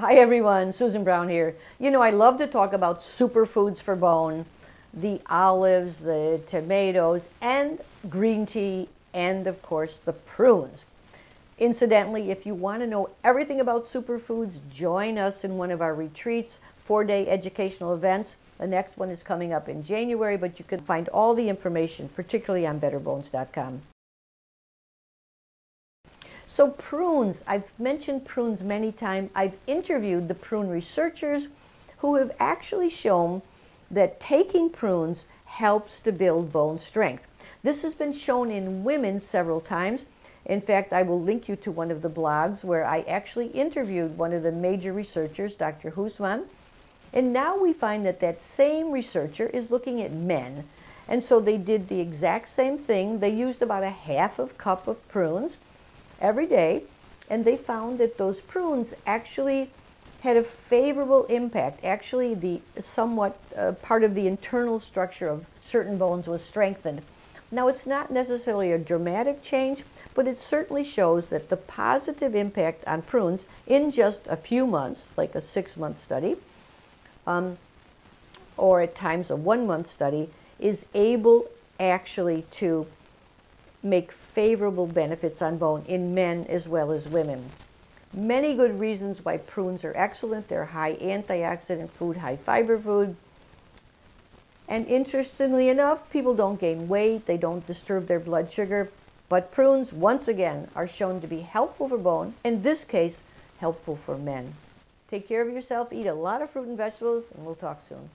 Hi everyone, Susan Brown here. You know, I love to talk about superfoods for bone, the olives, the tomatoes, and green tea, and of course the prunes. Incidentally, if you want to know everything about superfoods, join us in one of our retreats, four-day educational events. The next one is coming up in January, but you can find all the information, particularly on betterbones.com. So prunes, I've mentioned prunes many times. I've interviewed the prune researchers who have actually shown that taking prunes helps to build bone strength. This has been shown in women several times. In fact, I will link you to one of the blogs where I actually interviewed one of the major researchers, Dr. Hooshmand. And now we find that that same researcher is looking at men. And so they did the exact same thing. They used about a half of cup of prunes every day, and they found that those prunes actually had a favorable impact. Actually, the somewhat uh, part of the internal structure of certain bones was strengthened. Now, it's not necessarily a dramatic change, but it certainly shows that the positive impact on prunes in just a few months, like a six month study, um, or at times a one month study, is able actually to make favorable benefits on bone in men as well as women. Many good reasons why prunes are excellent. They're high antioxidant food, high fiber food. And interestingly enough, people don't gain weight, they don't disturb their blood sugar. But prunes, once again, are shown to be helpful for bone, in this case, helpful for men. Take care of yourself, eat a lot of fruit and vegetables, and we'll talk soon.